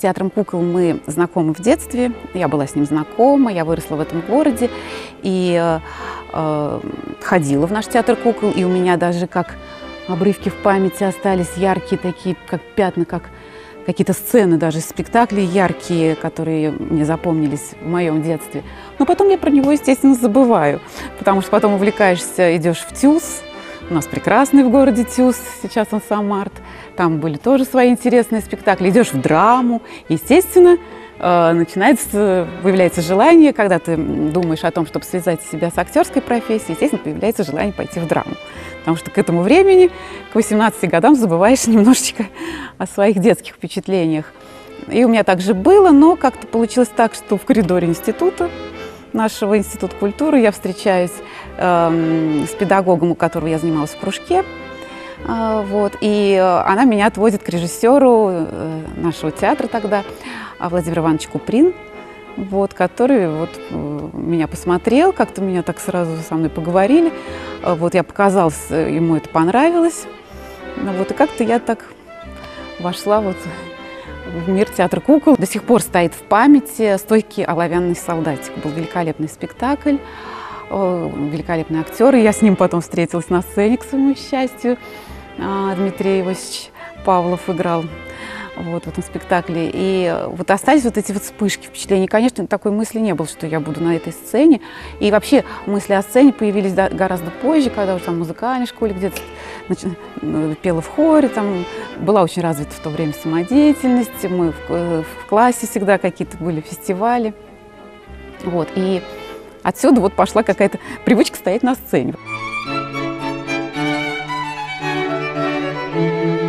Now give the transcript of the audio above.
театром кукол мы знакомы в детстве. Я была с ним знакома, я выросла в этом городе и э, э, ходила в наш театр кукол. И у меня даже как обрывки в памяти остались яркие такие, как пятна, как какие-то сцены даже из спектаклей яркие, которые мне запомнились в моем детстве. Но потом я про него, естественно, забываю, потому что потом увлекаешься, идешь в ТЮЗ, у нас прекрасный в городе ТЮЗ, сейчас он Самарт. Там были тоже свои интересные спектакли. Идешь в драму, естественно, э, начинается, появляется желание, когда ты думаешь о том, чтобы связать себя с актерской профессией, естественно, появляется желание пойти в драму. Потому что к этому времени, к 18 годам, забываешь немножечко о своих детских впечатлениях. И у меня также было, но как-то получилось так, что в коридоре института нашего Института культуры я встречаюсь э, с педагогом, у которого я занималась в кружке. Э, вот, и она меня отводит к режиссеру э, нашего театра тогда, Владимир Иванович Куприн, вот, который вот, э, меня посмотрел, как-то меня так сразу со мной поговорили. Э, вот я показалась, э, ему это понравилось. Ну, вот, и как-то я так вошла вот в мир театра кукол. До сих пор стоит в памяти «Стойкий оловянный солдатик». Был великолепный спектакль, великолепный актер. И я с ним потом встретилась на сцене, к своему счастью. А, Дмитрий Иванович Павлов играл вот, в этом спектакле. И вот остались вот эти вот вспышки впечатлений. Конечно, такой мысли не было, что я буду на этой сцене. И вообще мысли о сцене появились гораздо позже, когда уже там в музыкальной школе где-то э, пела в хоре, там была очень развита в то время самодеятельность. Мы в, э, в классе всегда какие-то были фестивали. Вот, и отсюда вот пошла какая-то привычка стоять на сцене. thank you